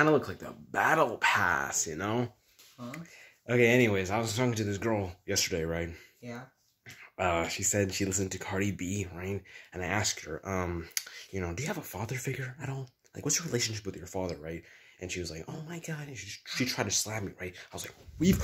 kind of look like the battle pass, you know? Huh? Okay, anyways, I was talking to this girl yesterday, right? Yeah. Uh, she said she listened to Cardi B, right? And I asked her, um, you know, do you have a father figure at all? Like, what's your relationship with your father, right? And she was like, oh my god, and she, she tried to slap me, right? I was like, we've